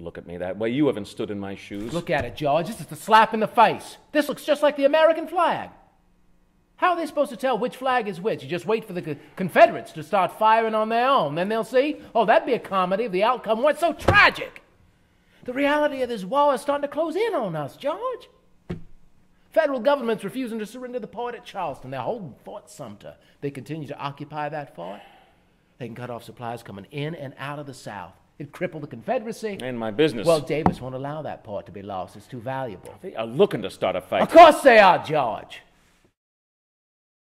look at me that way. You haven't stood in my shoes. Look at it, George. This is the slap in the face. This looks just like the American flag. How are they supposed to tell which flag is which? You just wait for the co- Confederates to start firing on their own. Then they'll see, oh, that'd be a comedy the outcome weren't so tragic. The reality of this war is starting to close in on us, George. Federal government's refusing to surrender the port at Charleston. They're holding Fort Sumter. They continue to occupy that fort. They can cut off supplies coming in and out of the South. It crippled the Confederacy. And my business. Well, Davis won't allow that part to be lost. It's too valuable. they are looking to start a fight. Of course they are, George.